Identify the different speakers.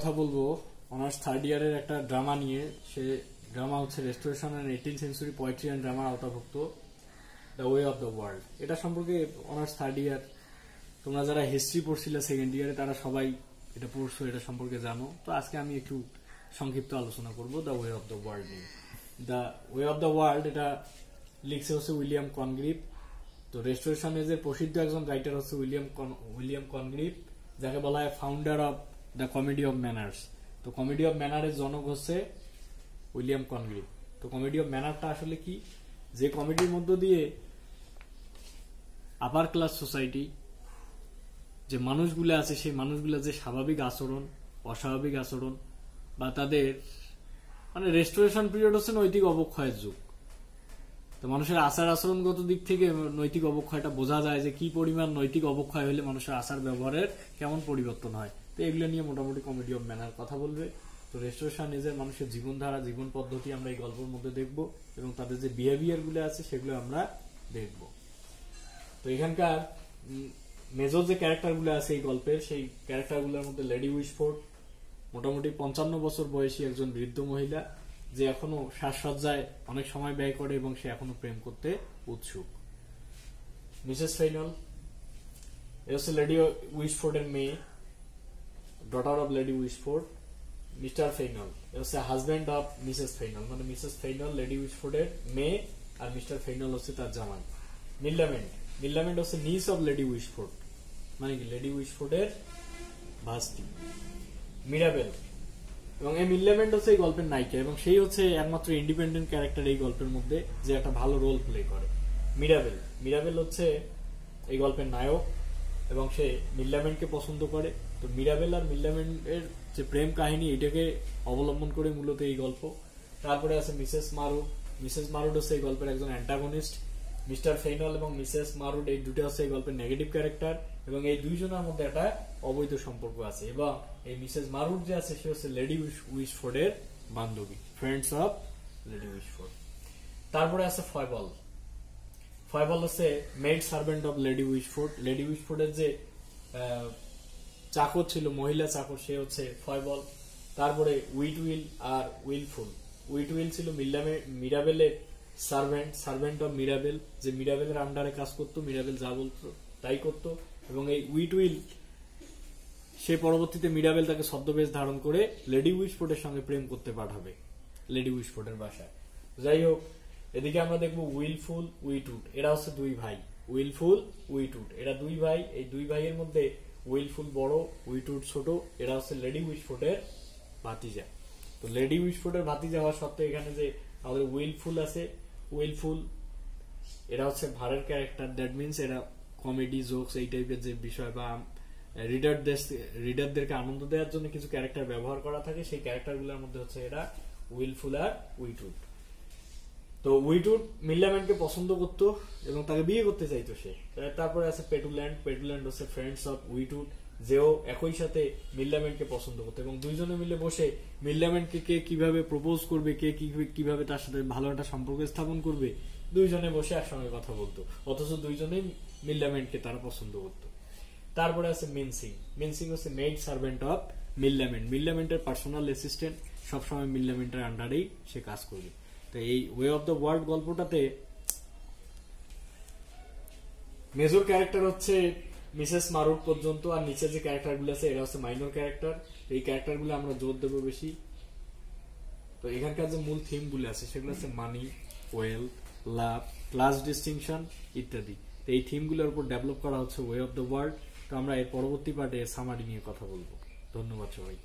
Speaker 1: কথা বলব honours third ইয়ারের একটা ড্রামা নিয়ে। সে ড্রামা হচ্ছে restoration and eighteen century poetry and ড্রামার আওতাভুক্ত the way of the world এটা সম্পর্কে অনার্স থার্ড ইয়ার তোমরা যারা হিস্ট্রি পড়ছিলে সেকেন্ড ইয়ারে তারা সবাই এটা পড়ছো, এটা সম্পর্কে জানো। তো আজকে আমি একটু সংক্ষিপ্ত আলোচনা করব the way of the world নিয়ে। The way of the world এটা লিখছে হচ্ছে উইলিয়াম কনগ্রিপ। তো রেস্টোরেশন এজের প্রসিদ্ধ একজন রাইটার হচ্ছে উইলিয়াম উইলিয়াম কনগ্রিপ, যাকে বলা হয় founder of the comedy of manners তো কমেডি অফ ম্যানারের জনক হচ্ছে উইলিয়াম কনগ্রিপ তো কমেডি অফ ম্যানারটা আসলে কি? যে কমেডির মধ্য দিয়ে আপার ক্লাস সোসাইটি যে মানুষগুলো আছে, সেই মানুষগুলো যে স্বাভাবিক আচরণ, অস্বাভাবিক আচরণ, বা তাদের মানে রেস্টোরেশন পিরিয়ড হচ্ছে নৈতিক অবক্ষয়ের যুগ। তো মানুষের আচার আচরণগত দিক থেকে নৈতিক অবক্ষয়টা বোঝা যায় যে কি পরিমাণ নৈতিক অবক্ষয় হলে মানুষের আচার ব্যবহারের কেমন পরিবর্তন হয়। তো এগুলো নিয়ে মোটামুটি কমেডি অফ ম্যানার কথা বলবে। তো রেস্টোরেশন এজের মানুষের জীবনধারা, জীবন পদ্ধতি আমরা এই গল্পের মধ্যে দেখব এবং তাদের যে বিহেভিয়ারগুলো আছে সেগুলো আমরা দেখব। তো এখানকার মেজর যে ক্যারেক্টারগুলো আছে এই গল্পের সেই ক্যারেক্টারগুলোর মধ্যে লেডি উইসফোর্ড মোটামুটি পঞ্চান্ন বছর বয়সী একজন বৃদ্ধ মহিলা, যে এখনও সাজসজ্জায় অনেক সময় ব্যয় করে এবং সে এখনও প্রেম করতে উৎসুক। মিসেস ফেইনল এ হচ্ছে লেডি উইসফোর্ডের মেয়ে। Daughter of lady Wishfort mister Fainall হচ্ছে হাজব্যান্ড অফ মিসেস ফেইনল মানে মিসেস ফেইনল লেডি উইসফোর্ডের মেয়ে আর মিস্টার ফেইনল হচ্ছে তার জামাই। মিল্লামেন্ট মিল্লামেন্ট হচ্ছে নিস অফ লেডি উইসফোর্ড মানে কি? লেডি উইসফোর্ডের ভাস্তি। মিরাবেল এবং এই মিল্লামেন্ট হচ্ছে এই গল্পের নায়িকা এবং সেই হচ্ছে একমাত্র ইন্ডিপেন্ডেন্ট ক্যারেক্টার এই গল্পের মধ্যে যে একটা ভালো রোল প্লে করে। মিরাবেল মিরাবেল হচ্ছে এই গল্পের নায়ক এবং সে মিল্লামেন্টকে পছন্দ করে। তো মিরাবেল আর মিল্লামেন্টের যে প্রেম কাহিনী, এটাকে অবলম্বন করে মূলত এই গল্প। তারপরে আছে মিসেস মারুড। মিসেস মারুড হচ্ছে এই গল্পের একজন অ্যান্টাগনিস্ট মিস্টার ফেইনল এবং মিসেস মারুড, এই দুটো হচ্ছে এই গল্পের নেগেটিভ ক্যারেক্টার এবং এই দুইজনের মধ্যে একটা অবৈধ সম্পর্ক আছে এবং এই মিসেস মারুড যে আছে, সে হচ্ছে লেডি উইসফোর্ডের বান্ধবী ফ্রেন্ডস অফ লেডি উইসফোর্ড তারপরে আছে ফয়বল। ফয়বল হচ্ছে maid servant of lady Wishfort lady উইসফোর্ডের যে চাকর ছিল, মহিলা চাকর, সে হচ্ছে ফয়বল। তারপরে উইট উইল আর উইলফুল। উইট উইল ছিল মিল্লামে মিরাবেলের সার্ভেন্ট সার্ভেন্ট অফ মিরাবেল, যে মিরাবেলের আন্ডারে কাজ করতো, মিরাবেল যা বলতো তাই করতো। এবং এই উইট উইল সে পরবর্তীতে মিরাবেল তাকে শব্দবেশ ধারণ করে লেডি উইসফোর্ডের সঙ্গে প্রেম করতে পাঠাবে, লেডি উইসফোর্ডের বাসায়। যাই হোক, এদিকে আমরা দেখব উইলফুল উইটুট এরা হচ্ছে দুই ভাই। উইলফুল উইটুট এরা দুই ভাই। এই দুই ভাইয়ের মধ্যে উইলফুল বড় উইটুট ছোট, এরা হচ্ছে লেডি উইসফোর্ডের ভাতিজা। তো লেডি উইসফোর্ডের ভাতিজা হওয়ার সত্ত্বেও এখানে যে আমাদের উইলফুল আছে উইলফুল এরা হচ্ছে ভারের ক্যারেক্টার দ্যাট মিনস এরা কমেডি জোকস এই টাইপের যে বিষয় বা রিডারদের রিডারদেরকে আনন্দ দেওয়ার জন্য কিছু ক্যারেক্টার ব্যবহার করা থাকে, সেই ক্যারেক্টারগুলোর মধ্যে হচ্ছে এরা উইলফুল আর উইটুড তো উইটুড মিল্লাম্যানকে পছন্দ করতো এবং তাকে বিয়ে করতে চাইতো সে। তারপরে আছে পেটুল্যান্ড। পেটুল্যান্ড হচ্ছে ফ্রেন্ডস অফ উইটুড যেও একই সাথে মিল্লামেন্টকে পছন্দ করতো এবং দুইজনে মিলে বসে মিল্লামেন্টকে কে কীভাবে প্রপোজ করবে, কে কীভাবে তার সাথে ভালো একটা সম্পর্ক স্থাপন করবে, দুইজনে বসে একসঙ্গে কথা বলতো। অথচ দুইজনেই মিল্লামেন্টকে তারা পছন্দ করতো। তারপরে আছে মিনসিং। মিনসিং হচ্ছে মেড সার্ভেন্ট অফ মিল্লামেন্ট মিল্লামেন্টের পার্সোনাল অ্যাসিস্ট্যান্ট সবসময় মিল্লামেন্টের আন্ডারেই সে কাজ করবে। তো এই ওয়ে অফ দ্য ওয়ার্ল্ড গল্পটাতে মেজর ক্যারেক্টার হচ্ছে মিসেস মারুট পর্যন্ত, আর নিচে যে ক্যারেক্টারগুলো আছে, এরা হচ্ছে মাইনর ক্যারেক্টার। এই ক্যারেক্টারগুলো আমরা জোর দেবো বেশি। তো এখানকার যে মূল থিমগুলো আছে, সেগুলো হচ্ছে money wealth love, class distinction ইত্যাদি। তো এই থিমগুলোর উপর ডেভেলপ করা হচ্ছে ওয়ে অফ দ্য ওয়ার্ল্ড তো আমরা এর পরবর্তী পার্টে সামারি নিয়ে কথা বলব। ধন্যবাদ সবাই